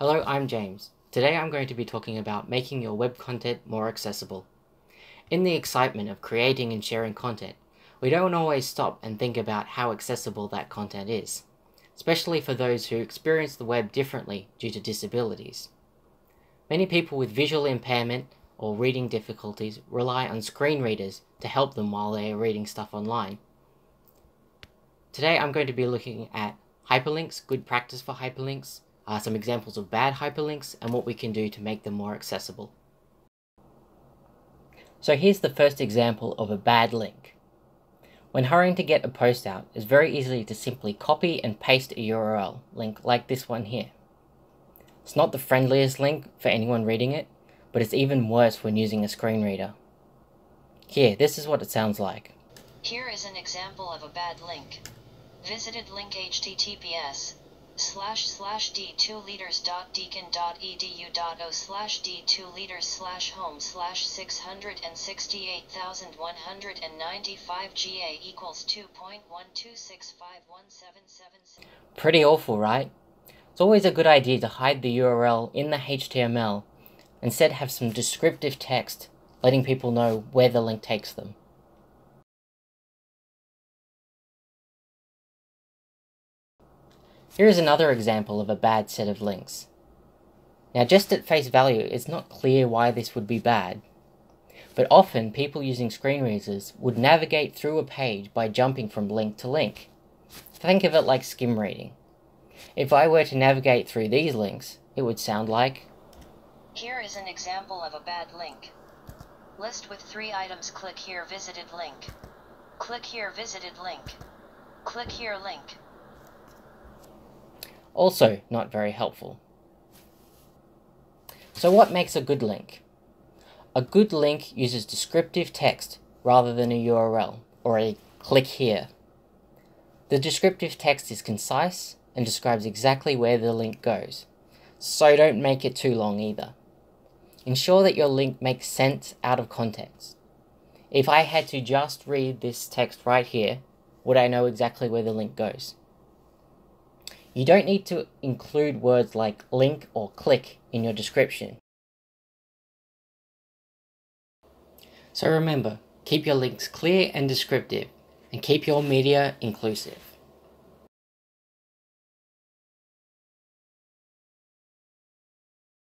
Hello, I'm James. Today I'm going to be talking about making your web content more accessible. In the excitement of creating and sharing content, we don't always stop and think about how accessible that content is, especially for those who experience the web differently due to disabilities. Many people with visual impairment or reading difficulties rely on screen readers to help them while they are reading stuff online. Today I'm going to be looking at hyperlinks, good practice for hyperlinks, uh, some examples of bad hyperlinks, and what we can do to make them more accessible. So here's the first example of a bad link. When hurrying to get a post out, it's very easy to simply copy and paste a URL link like this one here. It's not the friendliest link for anyone reading it, but it's even worse when using a screen reader. Here, this is what it sounds like. Here is an example of a bad link. Visited link https slash slash d2 liters dot deakin dot edu dot o slash d2 liters slash home slash 668,195 ga equals 2.1265177. Pretty awful, right? It's always a good idea to hide the URL in the HTML, instead have some descriptive text letting people know where the link takes them. Here is another example of a bad set of links. Now just at face value, it's not clear why this would be bad, but often people using screen readers would navigate through a page by jumping from link to link. Think of it like skim reading. If I were to navigate through these links, it would sound like Here is an example of a bad link. List with three items click here visited link. Click here visited link. Click here link. Also, not very helpful. So what makes a good link? A good link uses descriptive text rather than a URL, or a click here. The descriptive text is concise and describes exactly where the link goes, so don't make it too long either. Ensure that your link makes sense out of context. If I had to just read this text right here, would I know exactly where the link goes? You don't need to include words like link or click in your description. So remember, keep your links clear and descriptive, and keep your media inclusive.